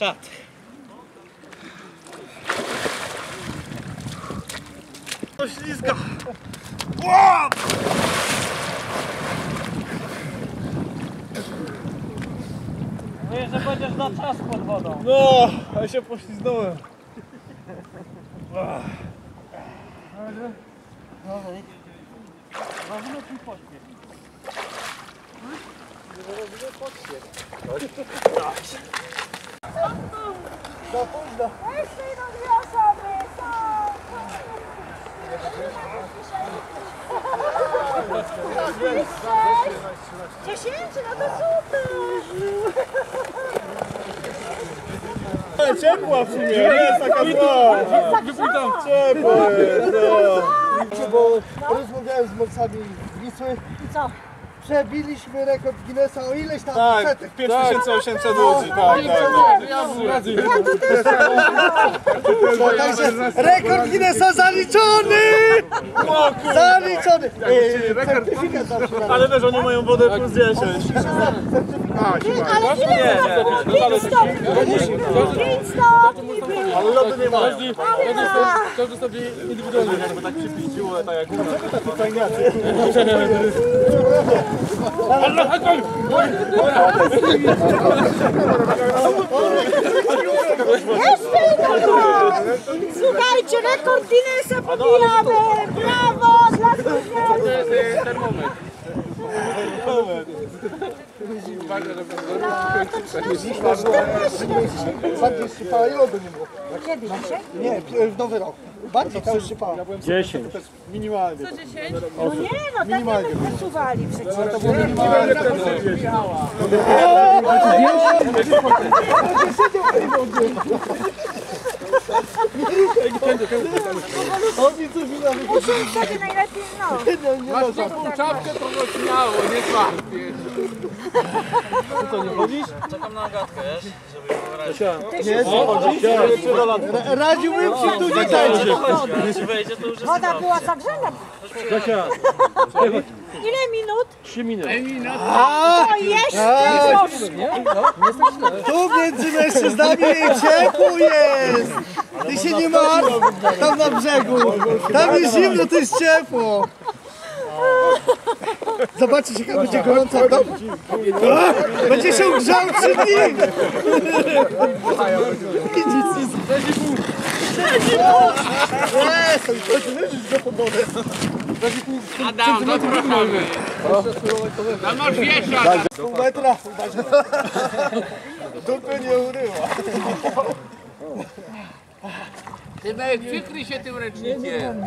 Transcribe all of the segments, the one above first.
Czat. To ślizga. Ło! Mówię, że będziesz na czas pod wodą. No, a się poślizgnąłem. Ważny twój pośpiech. Jeszcze jedną dwie osoby są. Dziesięciu, no to super. Ciepła w sumie, nie jest taka zła. Ciepła jest, no. Bo rozmawiałem z morcami Wisły. I co? Przebiliśmy rekord Guinnessa o ileś tam Tak, setek. 5800 ludzi, tak, tak. Ja to też No, także rekord Guinnessa zaliczony! Zaliczony! Certyfikat się. Ale wiesz, oni mają wodę plus 10. Ale ile to było? Pięć stopni. Pięć stopni było. Ale lodu nie ma. Każdy sobie indywidualnie. Jakby tak przypięciło, tak jak u nas. Jeszcze jedna. Słuchajcie, rekord Guinnessa pobijamy. Brawo dla Słowiaków. To jest e, termometr. To 13, 14. Bardziej szczypała i lodu nie było. Kiedy? Nie, w nowy rok. Bardziej tam szczypała. Minimalnie. No nie, no tak nie wysuwali przecież. Oni coś mi Usiądź sobie najlepiej, no. nie masz taką czapkę, to go śmiało, nie złapiesz. Czekam na Agatkę, wiesz? Żeby ją radzić. Nie, Ra- Radziłbym ci tu nie tańczyć. Jak ci wejdzie, to już jest Woda była zagrzana. Ile minut? Trzy minuty. O, jeszcze Tu między mężczyznami ciepło jest! Ty się nie martw, tam na brzegu. Tam jest zimno, to jest ciepło. Zobaczysz, jaka będzie gorąca. No. A, Będzie się grzał trzy dni. I to jest za pogodę. Adam, zapraszamy. Tam masz wieszak. Pół metra. Dupy nie urywa. Ty nawet przykryj się tym ręcznikiem.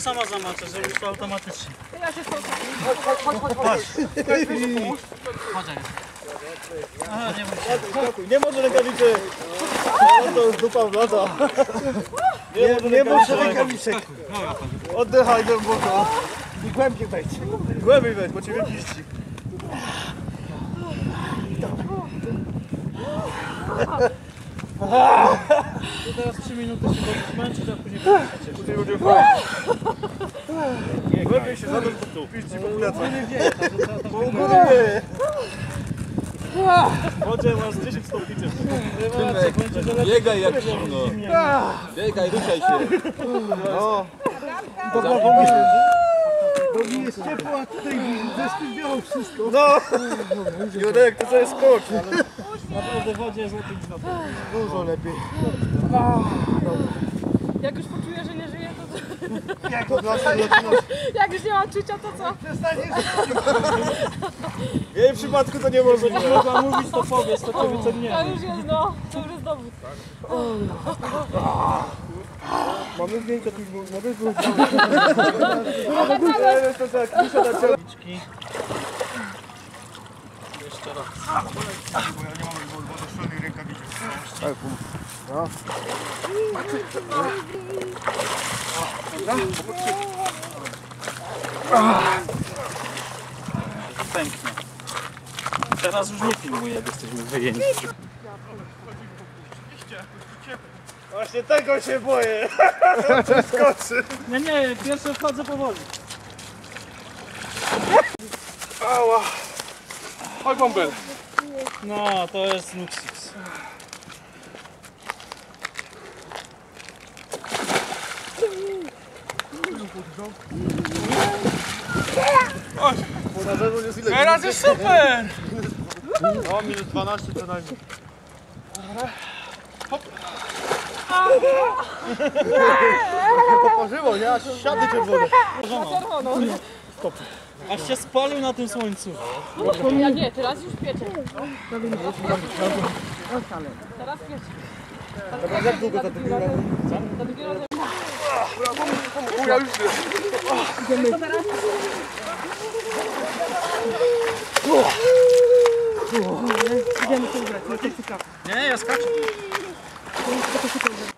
sama zamaczać, zrobisz to automatycznie. Aha, nie bój się. Nie może rękawicy! No to dupa wlata. Nie, nie może rękawiczek. Oddychaj głęboko. I głębiej wejdź. Głębiej weź, bo ciebie piści. To teraz 3 minuty się będziesz męczyć, a później będziesz Później będzie Nie, głębiej się zadać tu. Piści po plecach. Po u góry wieje. W wodzie masz 10 stopni ciepła. Biegaj jak zimno. Biegaj, ruszaj się. Dobra, bo mi jest ciepło, a tutaj zesztywniało wszystko. No! Jurek, to co jest skok? Naprawdę wodzie jest lepiej niż. Dużo lepiej. Jak już poczuję, że nie żyję, to Jak to dla zaczynasz? jak już nie mam czucia, to co? Przestaniesz W jej przypadku to nie może być. Mogła mówić, to powiedz, to cię wyciągniemy. To już jest, no, to już jest dowód. Mamy zdjęcia tych dwóch, mogę tak, dać Jeszcze raz. Bo ja nie mam wodoszonej rękawicy. Pęknie. Teraz już nie filmuję, bo jesteśmy wyjęci. Właśnie tego się boję. Przeskoczy. Nie, nie, pierwsze wchodzę powoli. Ała. Chodź bąbel. No, to jest luksus. Ile? Teraz jest super! No, minus 12 co najmniej. Poparzyło, nie? Aż siady cię w wodę. Aż się spalił na tym słońcu. Ja nie, teraz już pieczę. Teraz pieczę. Jak długo to ty Za drugi razem. Nie, ja skaczę. Thank you.